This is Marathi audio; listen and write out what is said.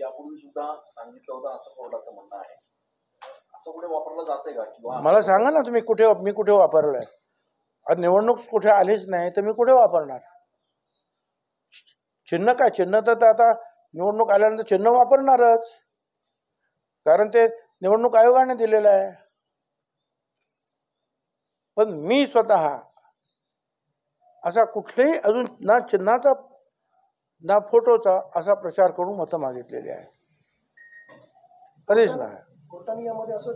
यापूर्वी सुद्धा सांगितलं होतं असं कोर्टाचं म्हणणं आहे. असं कुठे वापरलं जाते का? किंवा मला सांगा ना तुम्ही कुठे मी कुठे वापरलंय? आज निवडणूक कुठे आलीच नाही तर मी कुठे वापरणार? चिन्ह काय? चिन्ह तर आता निवडणूक आल्यानंतर चिन्ह वापरणारच. कारण ते निवडणूक आयोगाने दिलेलं आहे. पण मी स्वतः असा कुठल्याही अजून ना चिन्हाचा ना फोटोचा असा प्रचार करून मतं मागितलेली आहे. कधीच नाही. असं